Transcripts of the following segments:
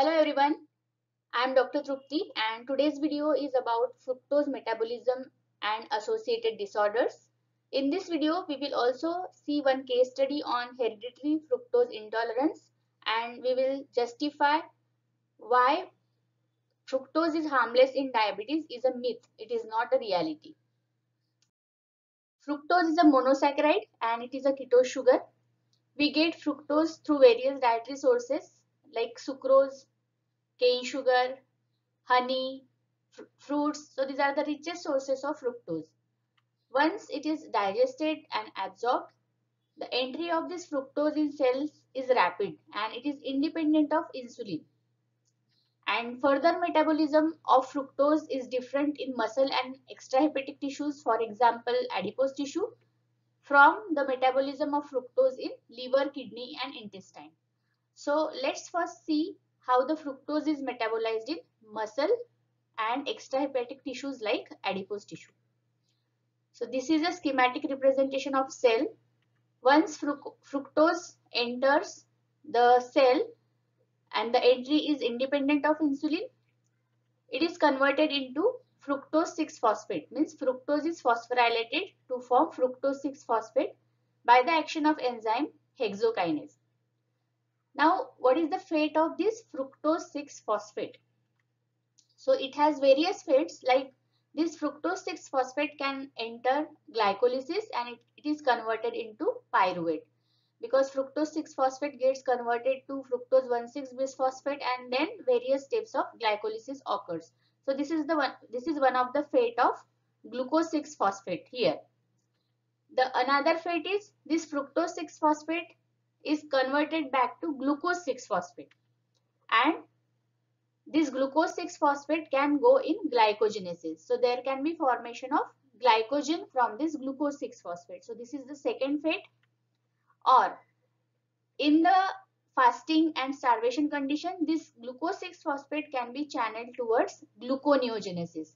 Hello everyone, I am Dr. Trupti and today's video is about fructose metabolism and associated disorders. In this video, we will also see one case study on hereditary fructose intolerance and we will justify why fructose is harmless in diabetes is a myth, it is not a reality. Fructose is a monosaccharide and it is a keto sugar. We get fructose through various dietary sources like sucrose, cane sugar, honey, fr fruits. So these are the richest sources of fructose. Once it is digested and absorbed, the entry of this fructose in cells is rapid and it is independent of insulin. And further metabolism of fructose is different in muscle and extrahepatic tissues, for example, adipose tissue, from the metabolism of fructose in liver, kidney and intestine. So let's first see how the fructose is metabolized in muscle and extrahepatic tissues like adipose tissue. So this is a schematic representation of cell. Once fructose enters the cell and the entry is independent of insulin, it is converted into fructose 6-phosphate means fructose is phosphorylated to form fructose 6-phosphate by the action of enzyme hexokinase. Now, what is the fate of this fructose 6-phosphate? So, it has various fates like this fructose 6-phosphate can enter glycolysis and it, it is converted into pyruvate because fructose 6-phosphate gets converted to fructose 1,6-bisphosphate and then various steps of glycolysis occurs. So, this is the one this is one of the fate of glucose 6-phosphate here. The another fate is this fructose 6-phosphate is converted back to glucose 6-phosphate and this glucose 6-phosphate can go in glycogenesis. So there can be formation of glycogen from this glucose 6-phosphate. So this is the second fate or in the fasting and starvation condition this glucose 6-phosphate can be channeled towards gluconeogenesis.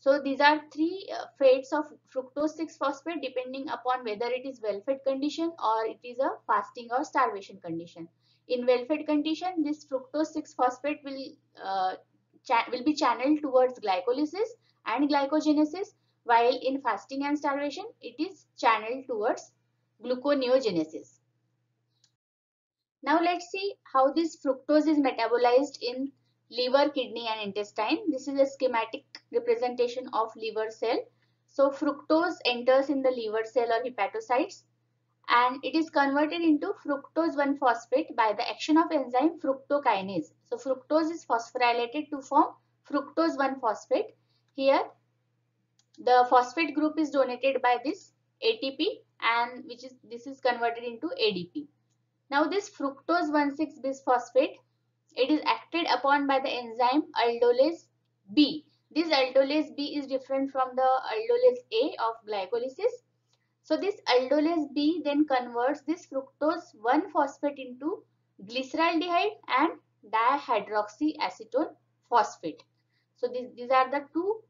So these are three uh, fates of fructose 6-phosphate depending upon whether it is well-fed condition or it is a fasting or starvation condition. In well-fed condition, this fructose 6-phosphate will uh, will be channeled towards glycolysis and glycogenesis while in fasting and starvation it is channeled towards gluconeogenesis. Now let's see how this fructose is metabolized in liver, kidney and intestine. This is a schematic representation of liver cell. So fructose enters in the liver cell or hepatocytes and it is converted into fructose 1-phosphate by the action of enzyme fructokinase. So fructose is phosphorylated to form fructose 1-phosphate. Here the phosphate group is donated by this ATP and which is this is converted into ADP. Now this fructose 1,6-bisphosphate it is acted upon by the enzyme aldolase B. This aldolase B is different from the aldolase A of glycolysis. So this aldolase B then converts this fructose 1-phosphate into glyceraldehyde and dihydroxyacetone phosphate. So this, these are the two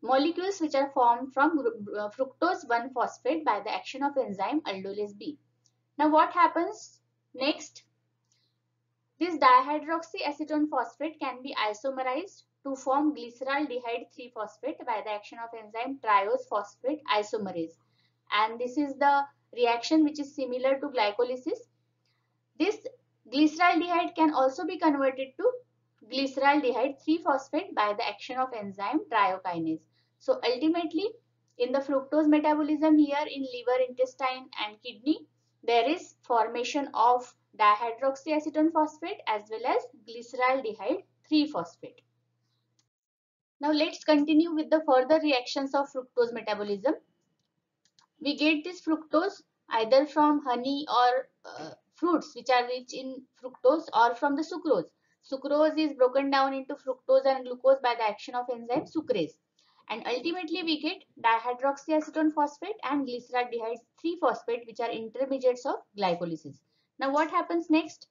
molecules which are formed from uh, fructose 1-phosphate by the action of enzyme aldolase B. Now what happens next? Dihydroxyacetone phosphate can be isomerized to form glyceraldehyde 3-phosphate by the action of enzyme triose phosphate isomerase. And this is the reaction which is similar to glycolysis. This glyceraldehyde can also be converted to glyceraldehyde 3-phosphate by the action of enzyme triokinase. So ultimately in the fructose metabolism here in liver, intestine and kidney there is formation of dihydroxyacetone phosphate as well as glyceraldehyde 3-phosphate. Now let's continue with the further reactions of fructose metabolism. We get this fructose either from honey or uh, fruits which are rich in fructose or from the sucrose. Sucrose is broken down into fructose and glucose by the action of enzyme sucrase. And ultimately we get dihydroxyacetone phosphate and glyceraldehyde 3-phosphate which are intermediates of glycolysis. Now what happens next?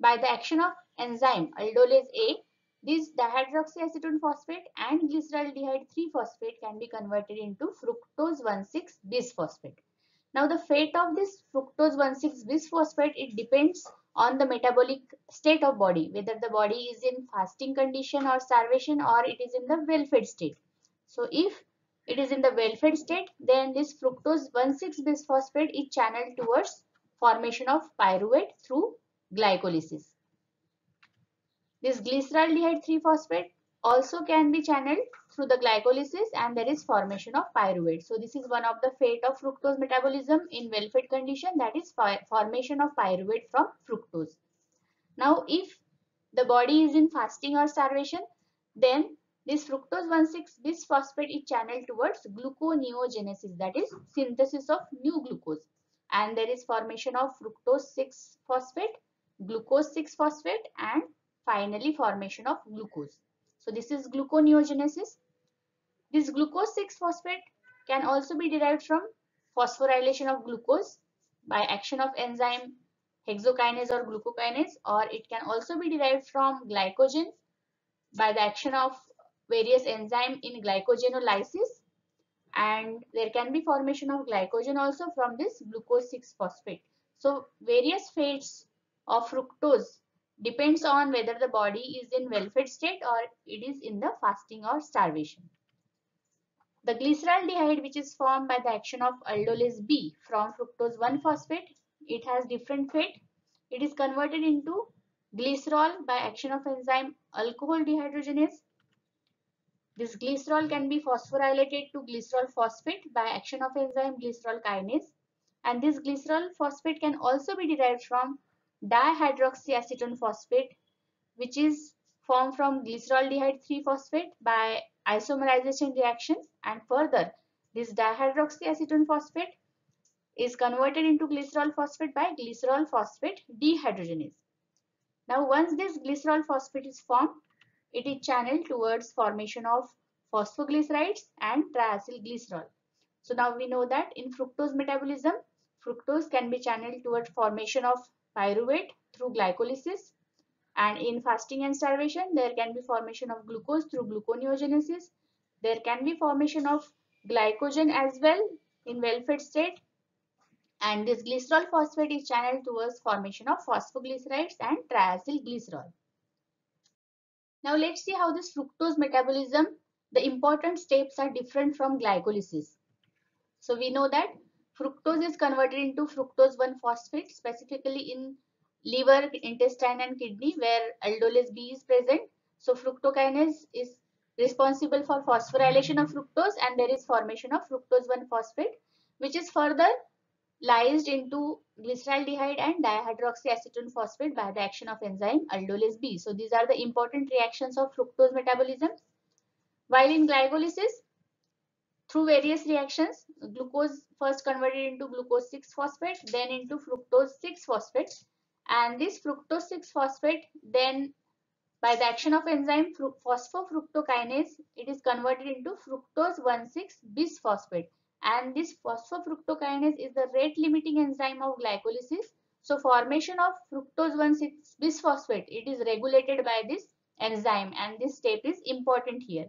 By the action of enzyme aldolase A, this dihydroxyacetone phosphate and glyceraldehyde 3-phosphate can be converted into fructose 1,6-bisphosphate. Now the fate of this fructose 1,6-bisphosphate it depends on the metabolic state of body, whether the body is in fasting condition or starvation or it is in the well-fed state. So if it is in the well-fed state, then this fructose 1,6-bisphosphate is channeled towards formation of pyruvate through glycolysis. This glyceraldehyde 3-phosphate also can be channeled through the glycolysis and there is formation of pyruvate. So this is one of the fate of fructose metabolism in well-fed condition that is formation of pyruvate from fructose. Now if the body is in fasting or starvation then this fructose 1,6-bisphosphate is channeled towards gluconeogenesis that is synthesis of new glucose and there is formation of fructose 6-phosphate, glucose 6-phosphate and finally formation of glucose. So this is gluconeogenesis. This glucose 6-phosphate can also be derived from phosphorylation of glucose by action of enzyme hexokinase or glucokinase or it can also be derived from glycogen by the action of various enzyme in glycogenolysis and there can be formation of glycogen also from this glucose 6-phosphate. So various fates of fructose depends on whether the body is in well-fed state or it is in the fasting or starvation. The glyceraldehyde which is formed by the action of aldolase B from fructose 1-phosphate, it has different fate. It is converted into glycerol by action of enzyme alcohol dehydrogenase. This glycerol can be phosphorylated to glycerol phosphate by action of enzyme glycerol kinase and this glycerol phosphate can also be derived from dihydroxyacetone phosphate which is formed from glyceraldehyde 3-phosphate by isomerization reactions and further this dihydroxyacetone phosphate is converted into glycerol phosphate by glycerol phosphate dehydrogenase. Now once this glycerol phosphate is formed, it is channeled towards formation of phosphoglycerides and triacylglycerol. So now we know that in fructose metabolism, fructose can be channeled towards formation of pyruvate through glycolysis and in fasting and starvation there can be formation of glucose through gluconeogenesis there can be formation of glycogen as well in well-fed state and this glycerol phosphate is channeled towards formation of phosphoglycerides and triacylglycerol. Now let's see how this fructose metabolism, the important steps are different from glycolysis. So we know that Fructose is converted into fructose 1-phosphate specifically in liver, intestine and kidney where aldolase B is present. So fructokinase is responsible for phosphorylation of fructose and there is formation of fructose 1-phosphate which is further lysed into glyceraldehyde and dihydroxyacetone phosphate by the action of enzyme aldolase B. So these are the important reactions of fructose metabolism. While in glycolysis, through various reactions, glucose first converted into glucose 6-phosphate, then into fructose 6-phosphate. And this fructose 6-phosphate then by the action of enzyme phosphofructokinase, it is converted into fructose 1,6-bisphosphate. And this phosphofructokinase is the rate limiting enzyme of glycolysis. So formation of fructose 1,6-bisphosphate, it is regulated by this enzyme and this step is important here.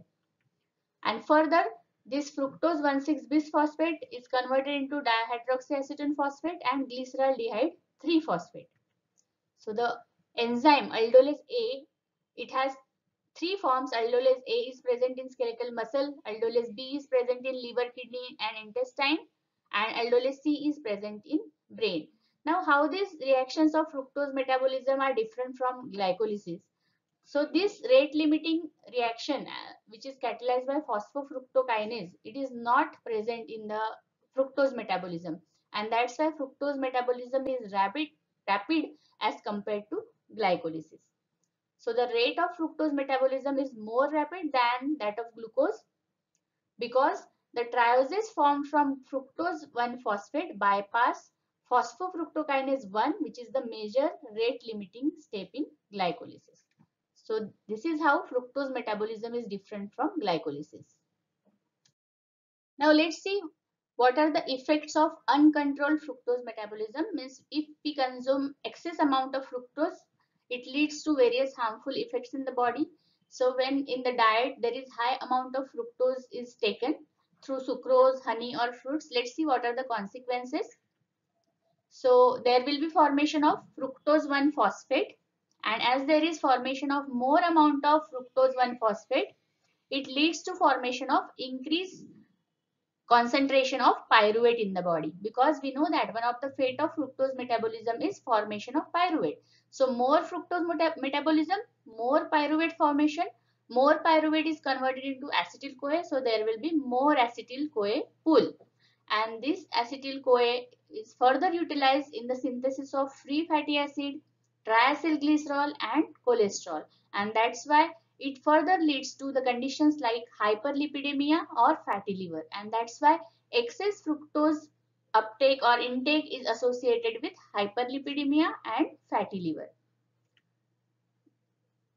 And further, this fructose 1,6-bisphosphate is converted into dihydroxyacetone phosphate and glyceraldehyde 3-phosphate. So the enzyme aldolase A, it has three forms. Aldolase A is present in skeletal muscle, aldolase B is present in liver, kidney and intestine and aldolase C is present in brain. Now how these reactions of fructose metabolism are different from glycolysis? So this rate limiting reaction uh, which is catalyzed by phosphofructokinase, it is not present in the fructose metabolism and that's why fructose metabolism is rapid, rapid as compared to glycolysis. So the rate of fructose metabolism is more rapid than that of glucose because the trioses formed from fructose 1-phosphate bypass phosphofructokinase 1 which is the major rate limiting step in glycolysis. So this is how fructose metabolism is different from glycolysis. Now let's see what are the effects of uncontrolled fructose metabolism means if we consume excess amount of fructose it leads to various harmful effects in the body. So when in the diet there is high amount of fructose is taken through sucrose honey or fruits. Let's see what are the consequences. So there will be formation of fructose 1 phosphate. And as there is formation of more amount of fructose 1 phosphate, it leads to formation of increased concentration of pyruvate in the body. Because we know that one of the fate of fructose metabolism is formation of pyruvate. So more fructose meta metabolism, more pyruvate formation, more pyruvate is converted into acetyl CoA so there will be more acetyl CoA pool. And this acetyl CoA is further utilized in the synthesis of free fatty acid, triacylglycerol and cholesterol. And that's why it further leads to the conditions like hyperlipidemia or fatty liver and that's why excess fructose uptake or intake is associated with hyperlipidemia and fatty liver.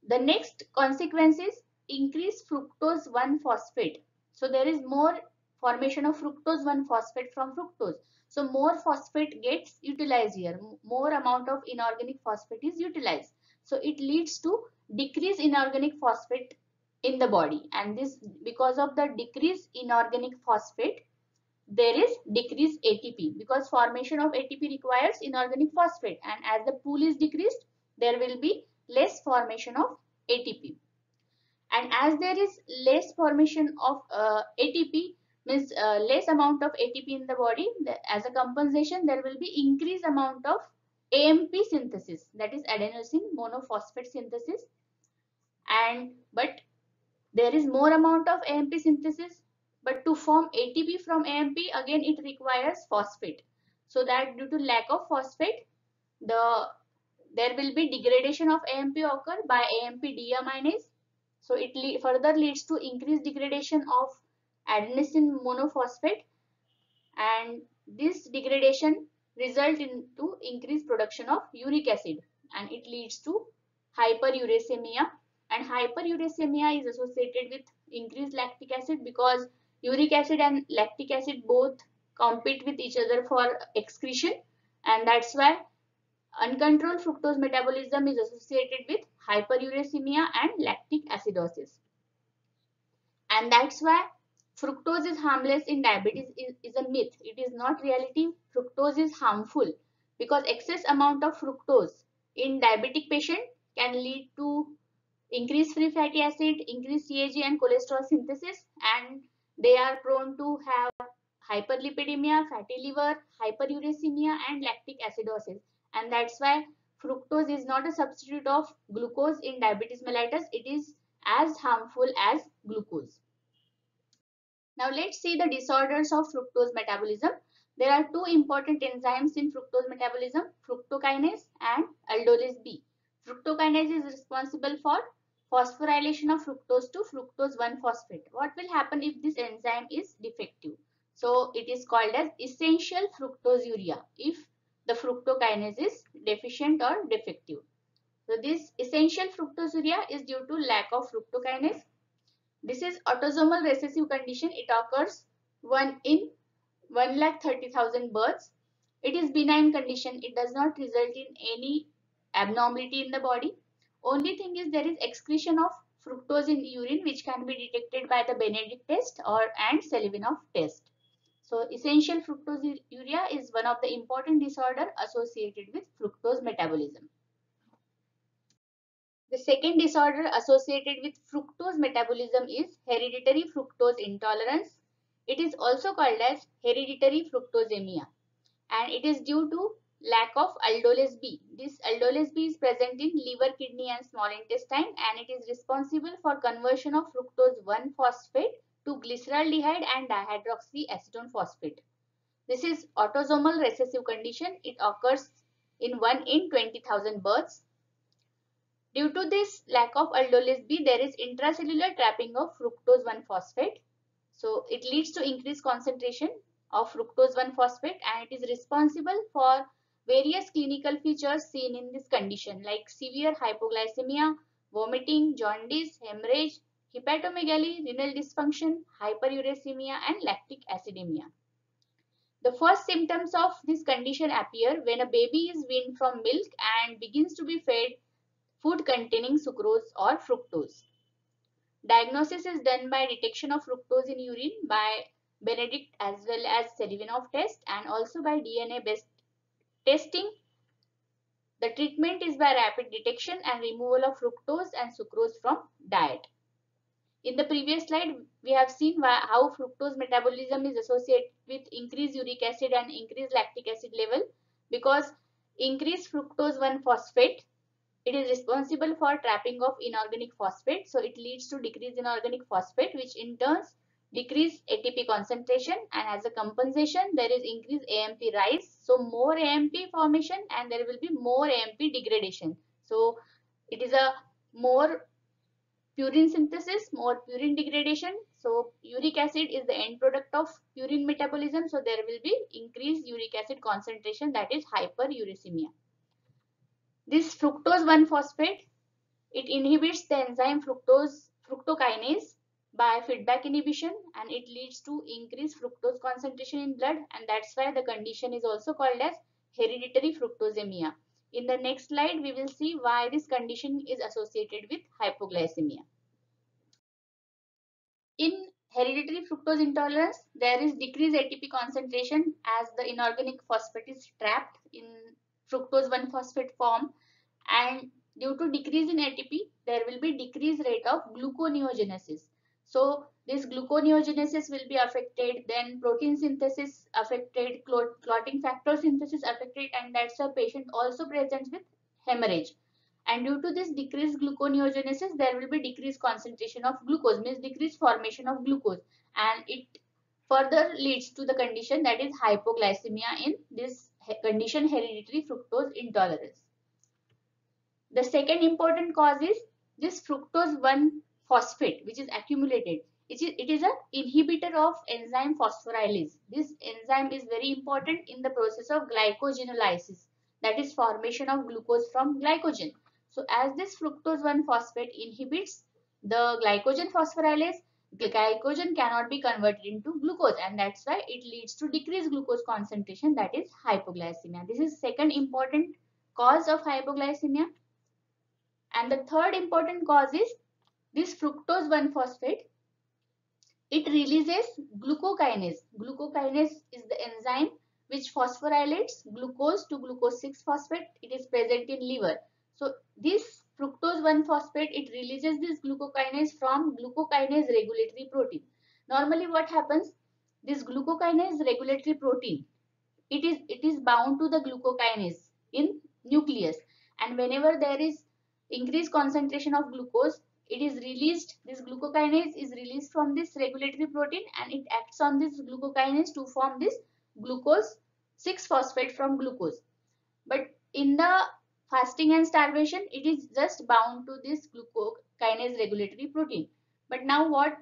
The next consequence is increased fructose 1-phosphate. So there is more formation of fructose 1-phosphate from fructose. So more phosphate gets utilized here. More amount of inorganic phosphate is utilized. So it leads to decrease inorganic phosphate in the body. And this because of the decrease inorganic phosphate there is decreased ATP because formation of ATP requires inorganic phosphate. And as the pool is decreased there will be less formation of ATP and as there is less formation of uh, ATP means uh, less amount of ATP in the body as a compensation there will be increased amount of AMP synthesis that is adenosine monophosphate synthesis. And but there is more amount of AMP synthesis but to form ATP from AMP again it requires phosphate. So that due to lack of phosphate the there will be degradation of AMP occur by AMP deaminase so it le further leads to increased degradation of adenosine monophosphate. And this degradation result into increased production of uric acid and it leads to hyperuricemia. And hyperuricemia is associated with increased lactic acid because uric acid and lactic acid both compete with each other for excretion. And that's why uncontrolled fructose metabolism is associated with hyperuricemia and lactic acidosis. And that's why fructose is harmless in diabetes is, is a myth it is not reality fructose is harmful because excess amount of fructose in diabetic patient can lead to increase free fatty acid, increase TAG and cholesterol synthesis and they are prone to have hyperlipidemia, fatty liver, hyperuricemia and lactic acidosis and that's why fructose is not a substitute of glucose in diabetes mellitus. It is as harmful as glucose. Now let's see the disorders of fructose metabolism. There are two important enzymes in fructose metabolism, fructokinase and aldolase B. Fructokinase is responsible for phosphorylation of fructose to fructose 1-phosphate. What will happen if this enzyme is defective? So it is called as essential fructosuria if the fructokinase is deficient or defective. So this essential fructosuria is due to lack of fructokinase. This is autosomal recessive condition. It occurs 1 in 1,30,000 births. It is benign condition. It does not result in any abnormality in the body. Only thing is there is excretion of fructose in urine which can be detected by the Benedict test or and Selivanov test. So essential fructosuria is one of the important disorder associated with fructose metabolism. The second disorder associated with fructose metabolism is hereditary fructose intolerance. It is also called as hereditary fructosemia and it is due to lack of aldolase B. This aldolase B is present in liver, kidney and small intestine and it is responsible for conversion of fructose 1-phosphate to glyceraldehyde and dihydroxyacetone phosphate. This is autosomal recessive condition. It occurs in 1 in 20,000 births. Due to this lack of aldolase B, there is intracellular trapping of fructose 1-phosphate. So it leads to increased concentration of fructose 1-phosphate and it is responsible for various clinical features seen in this condition like severe hypoglycemia, vomiting, jaundice, hemorrhage, hepatomegaly, renal dysfunction, hyperuricemia and lactic acidemia. The first symptoms of this condition appear when a baby is weaned from milk and begins to be fed food containing sucrose or fructose. Diagnosis is done by detection of fructose in urine by Benedict as well as Selivanov test and also by DNA based Testing. The treatment is by rapid detection and removal of fructose and sucrose from diet. In the previous slide, we have seen how fructose metabolism is associated with increased uric acid and increased lactic acid level because increased fructose 1-phosphate it is responsible for trapping of inorganic phosphate. So it leads to decrease in organic phosphate which in turn decrease ATP concentration and as a compensation there is increased AMP rise. So more AMP formation and there will be more AMP degradation. So it is a more purine synthesis, more purine degradation. So uric acid is the end product of purine metabolism. So there will be increased uric acid concentration that is hyperuricemia. This fructose 1-phosphate, it inhibits the enzyme fructose fructokinase by feedback inhibition and it leads to increased fructose concentration in blood and that's why the condition is also called as hereditary fructosemia. In the next slide, we will see why this condition is associated with hypoglycemia. In hereditary fructose intolerance, there is decreased ATP concentration as the inorganic phosphate is trapped in fructose 1-phosphate form and due to decrease in ATP, there will be decreased rate of gluconeogenesis. So this gluconeogenesis will be affected, then protein synthesis affected, clotting factor synthesis affected and that's a patient also presents with hemorrhage. And due to this decreased gluconeogenesis, there will be decreased concentration of glucose, means decreased formation of glucose and it further leads to the condition that is hypoglycemia in this condition hereditary fructose intolerance. The second important cause is this fructose 1-phosphate which is accumulated. It is, it is an inhibitor of enzyme phosphorylase. This enzyme is very important in the process of glycogenolysis that is formation of glucose from glycogen. So as this fructose 1-phosphate inhibits the glycogen phosphorylase, glycogen cannot be converted into glucose and that's why it leads to decreased glucose concentration that is hypoglycemia. This is second important cause of hypoglycemia. And the third important cause is this fructose 1-phosphate. It releases glucokinase. Glucokinase is the enzyme which phosphorylates glucose to glucose 6-phosphate. It is present in liver. So this fructose 1-phosphate, it releases this glucokinase from glucokinase regulatory protein. Normally what happens? This glucokinase regulatory protein, it is, it is bound to the glucokinase in nucleus and whenever there is increased concentration of glucose it is released this glucokinase is released from this regulatory protein and it acts on this glucokinase to form this glucose 6 phosphate from glucose but in the fasting and starvation it is just bound to this glucokinase regulatory protein but now what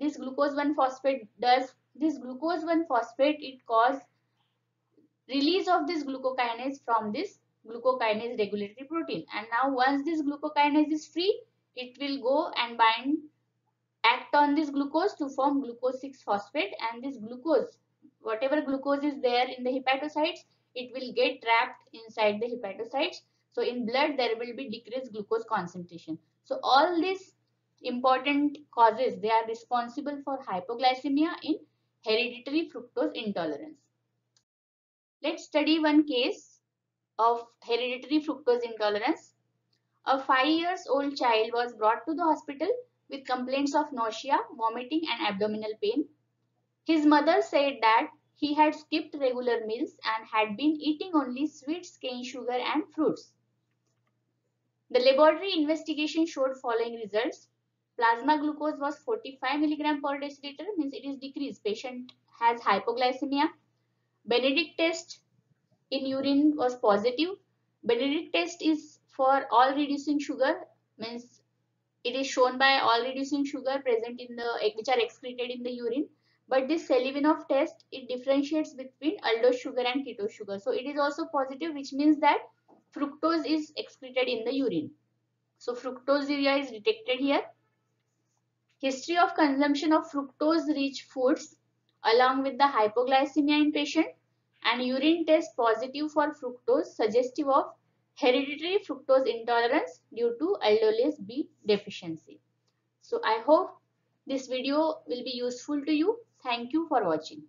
this glucose 1 phosphate does this glucose 1 phosphate it causes release of this glucokinase from this glucokinase regulatory protein. And now once this glucokinase is free, it will go and bind, act on this glucose to form glucose 6-phosphate and this glucose, whatever glucose is there in the hepatocytes, it will get trapped inside the hepatocytes. So in blood, there will be decreased glucose concentration. So all these important causes, they are responsible for hypoglycemia in hereditary fructose intolerance. Let's study one case of hereditary fructose intolerance, a 5 years old child was brought to the hospital with complaints of nausea, vomiting and abdominal pain. His mother said that he had skipped regular meals and had been eating only sweets, cane sugar and fruits. The laboratory investigation showed following results. Plasma glucose was 45 mg per deciliter means it is decreased. Patient has hypoglycemia. Benedict test in urine was positive. Benedict test is for all reducing sugar means it is shown by all reducing sugar present in the which are excreted in the urine. But this Selivanov test it differentiates between aldose sugar and ketose sugar. So it is also positive which means that fructose is excreted in the urine. So fructosuria is detected here. History of consumption of fructose rich foods along with the hypoglycemia in patient and urine test positive for fructose suggestive of hereditary fructose intolerance due to aldolase B deficiency. So I hope this video will be useful to you. Thank you for watching.